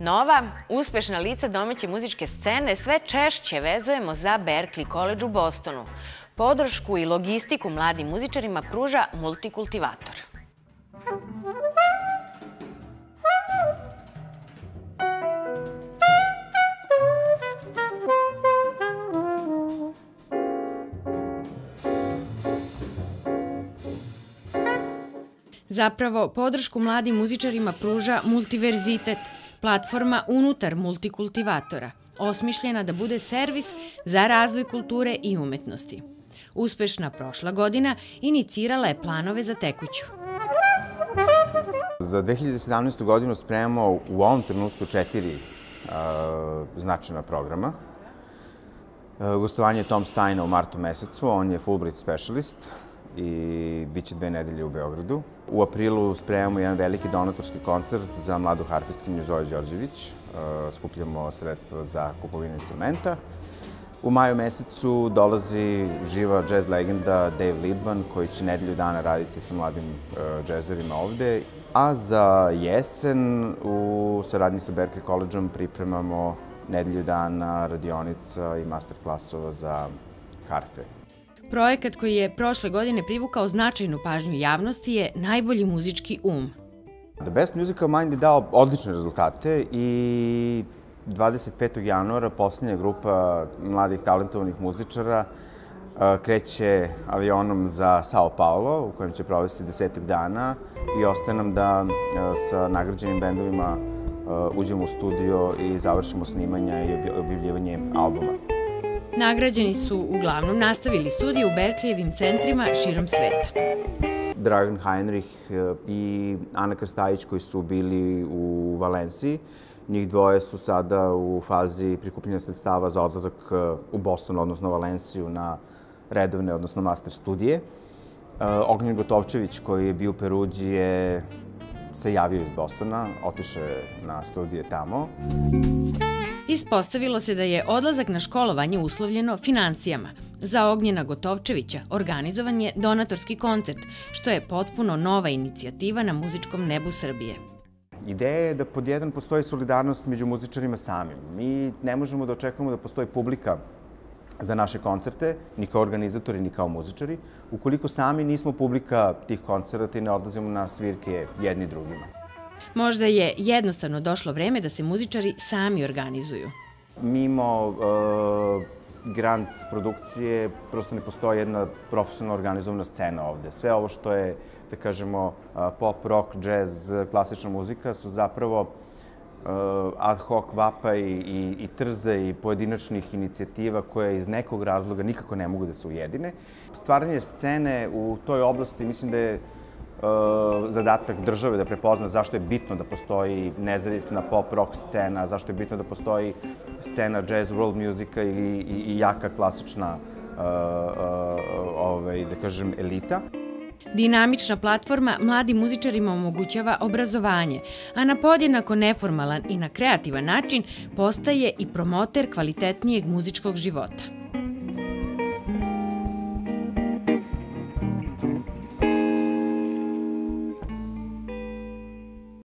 Nova, uspešna lica domaće muzičke scene sve češće vezujemo za Berkeley College u Bostonu. Podršku i logistiku mladim muzičarima pruža Multikultivator. Zapravo, podršku mladim muzičarima pruža Multiverzitet, platforma unutar multikultivatora, osmišljena da bude servis za razvoj kulture i umetnosti. Uspešna prošla godina inicirala je planove za tekuću. Za 2017. godinu spremamo u ovom trenutku četiri uh, značajna programa. Uh, gostovanje Tom Steina u martu mesecu, on je Fulbright specialist i bit će dve nedelje u Beogradu. U aprilu spremamo jedan veliki donatorski koncert za mladu harfistkinju Zoju Đorđević. Uh, skupljamo sredstva za kupovinu instrumenta. U maju mesecu dolazi živa jazz legenda Dave Liban, koji će nedelju dana raditi sa mladim džezerima ovde. A za jesen u saradnji sa Berkeley Collegeom pripremamo nedelju dana radionica i masterklasova za harfe. Projekat koji je prošle godine privukao značajnu pažnju javnosti je Najbolji muzički um. The Best Musical Mind je dao odlične rezultate i 25. januara poslednja grupa mladih talentovanih muzičara kreće avionom za Sao Paulo, u kojem će provesti desetak dana i ostaje nam da sa nagrađenim bendovima uđemo u studio i završimo snimanja i objavljivanje albuma. Nagrađeni su uglavnom nastavili studije u Berkleyevim centrima širom sveta. Dragan Heinrich i Ana Krstajić koji su bili u Valenciji, Njih dvoje su sada u fazi prikupljanja sredstava za odlazak u Boston, odnosno Valenciju, na redovne, odnosno master studije. Ognjen Gotovčević, koji je bio u Peruđi, je se javio iz Bostona, otišao je na studije tamo. Ispostavilo se da je odlazak na školovanje uslovljeno financijama. Za Ognjena Gotovčevića organizovan je donatorski koncert, što je potpuno nova inicijativa na muzičkom nebu Srbije. Ideja je da pod jedan postoji solidarnost među muzičarima samim. Mi ne možemo da očekujemo da postoji publika za naše koncerte, ni kao organizatori, ni kao muzičari, ukoliko sami nismo publika tih koncerta i ne odlazimo na svirke jedni drugima. Možda je jednostavno došlo vreme da se muzičari sami organizuju. Mimo uh, grant produkcije prosto ne postoji jedna profesionalno organizovana scena ovde. Sve ovo što je, da kažemo, pop, rock, jazz, klasična muzika su zapravo ad hoc vapa i, i, i trze i pojedinačnih inicijativa koje iz nekog razloga nikako ne mogu da se ujedine. Stvaranje scene u toj oblasti mislim da je zadatak države da prepozna zašto je bitno da postoji nezavisna pop rock scena, zašto je bitno da postoji scena jazz world muzika i, i, i jaka klasična uh, uh, ovaj, da kažem, elita. Dinamična platforma mladim muzičarima omogućava obrazovanje, a na podjednako neformalan i na kreativan način postaje i promoter kvalitetnijeg muzičkog života.